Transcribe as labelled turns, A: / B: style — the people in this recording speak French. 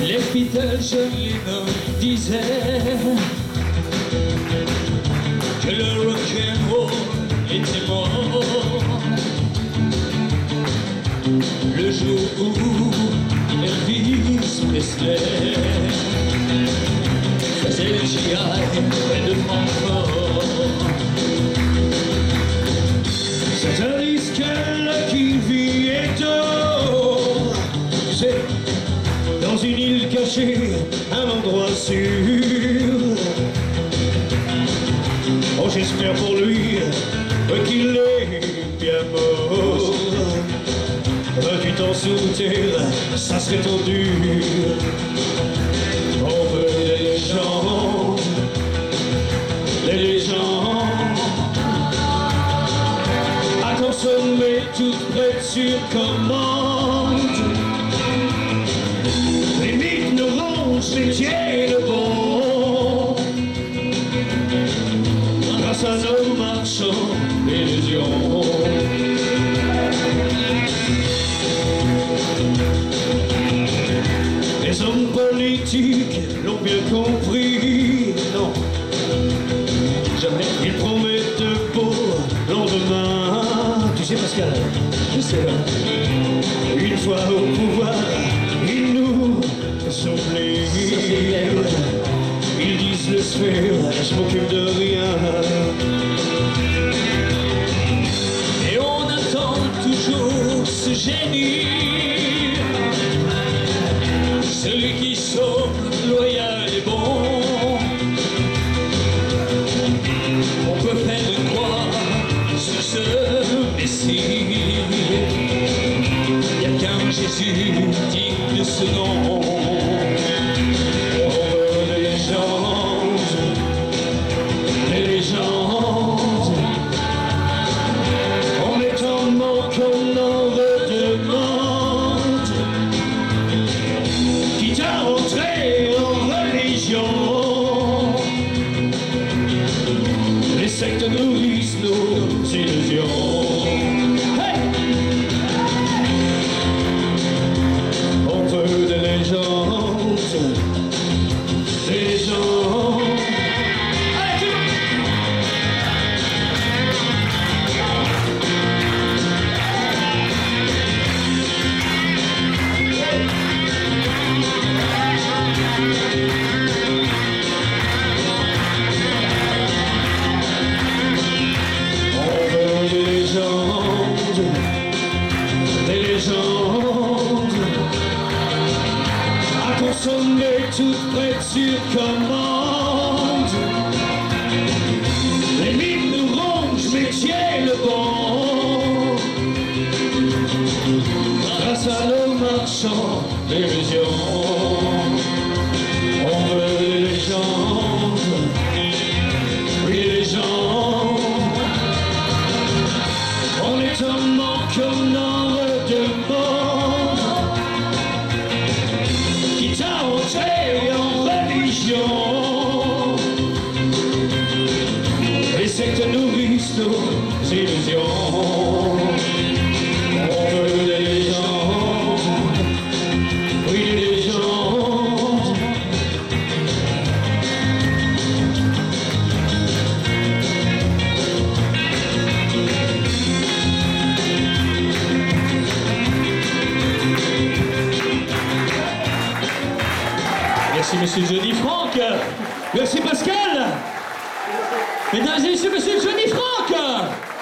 A: Les Beatles, John Lennon disaient que le rock'n'roll était. Le jour où Elvis Presley faisait le GI près de Francfort. C'est un disque qui vit et dort. C'est dans une île cachée, un endroit sûr. Oh, j'espère pour lui qu'il est bien mort. 28 ans sous ça serait trop. Consommer toutes prêtes sur commande. Les mythes nous rongent, mais tiennent le bon. Grâce à nos marchands d'illusions. Les hommes politiques l'ont bien compris, non, je sais. Une fois au pouvoir, ils nous oublient. Ils disent le faire, je m'occupe de rien. Et on attend toujours ce génie. Messie. Il n'y a qu'un Jésus digne de ce nom. Des légendes. Allez, tout le monde On à consommer toutes prêtes sur commande. Les mythes nous rongent, mais tiennent le bon. Grâce à nos marchands d'illusions, on nos illusions. On veut des légendes, oui des légendes. Merci Monsieur Johnny Franck. Merci Pascal. Mesdames et Messieurs, Monsieur Johnny Franck.